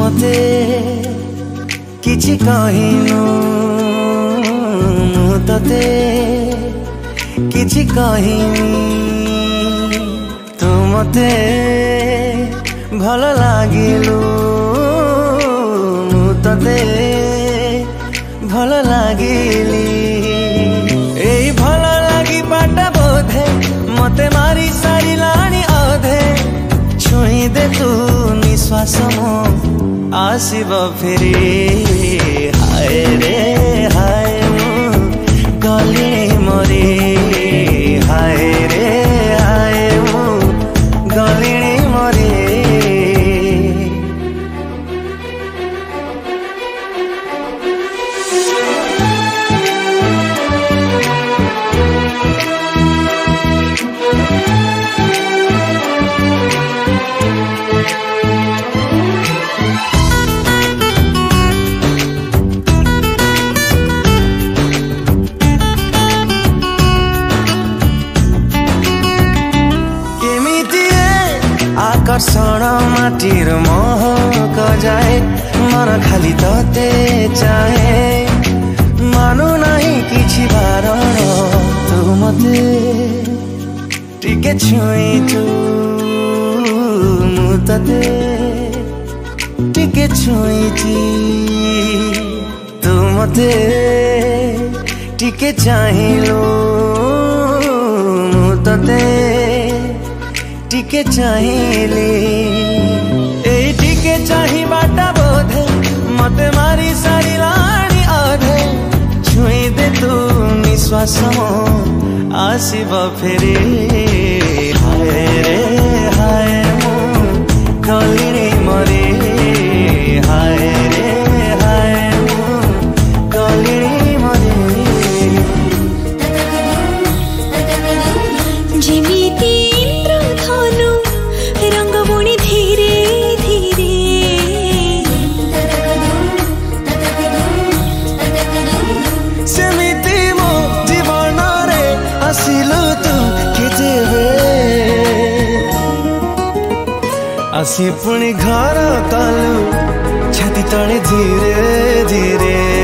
ମୋତେ କିଛି କହିନୁ ମୁଁ ତତେ କିଛି କହିନି ତୁ ମୋତେ ଭଲ ଲାଗିଲୁ ମୁଁ ତତେ ଭଲ ଲାଗିଲି ଏଇ ଭଲ ଲାଗିବାଟା ବୋଧେ ମୋତେ ମାରି ସାରିଲାଣି ଅଧେ ଛୁଇଁଦେ ତୁ ନିଶ୍ୱାସ ମୋ आसिबा फेरे সণ মাটির মহ কজায় মন খালি তে চাহে মানু নাহি কিছু বারণ তু মতে ଟିକେ ଛୁଇଁଛୁ ମୁଁ ତତେ ଟିକେ ଛୁଇଁଛି ତୁ ମତେ ଟିକେ ଚାହିଁଲୁ ମୁଁ ତତେ টিকে চাইলে এই টিকে চাহিবাটা বোধে মতে মারি সারিলানি অধে ছুঁই দে তু নিশ্বাস মো আসিব ফেরে হায় রে হায় মো ସେ ପୁଣି ଘର ताल छाती ताणे ଧୀରେ ଧୀରେ